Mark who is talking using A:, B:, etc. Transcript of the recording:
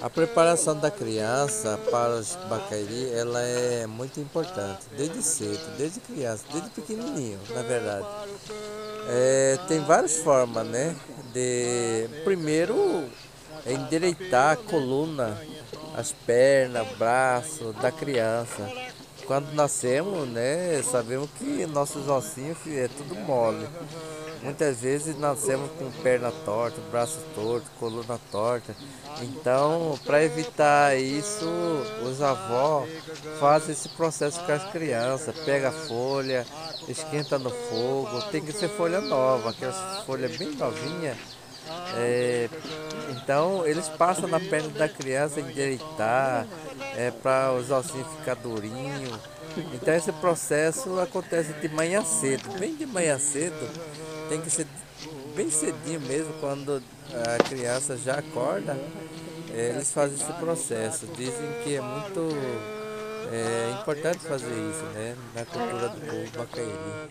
A: A preparação da criança para os bacairi, ela é muito importante, desde cedo, desde criança, desde pequenininho, na verdade. É, tem várias formas, né? De primeiro endireitar a coluna, as pernas, braço da criança. Quando nascemos, né, sabemos que nossos ossinhos é tudo mole. Muitas vezes nascemos com perna torta, braço torto, coluna torta. Então, para evitar isso, os avós fazem esse processo com as crianças. Pega a folha, esquenta no fogo. Tem que ser folha nova, aquelas folhas bem novinhas. É, então, eles passam na perna da criança endireitar, é, para os ossinhos ficar durinhos. Então, esse processo acontece de manhã cedo, bem de manhã cedo tem que ser bem cedinho mesmo, quando a criança já acorda, eles fazem esse processo. Dizem que é muito é, importante fazer isso, né? Na cultura do povo bacairi.